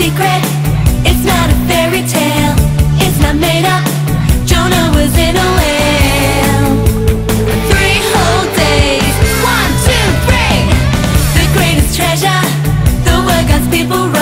secret. It's not a fairy tale. It's not made up. Jonah was in a whale. Three whole days. One, two, three. The greatest treasure. The world got people. Wrong.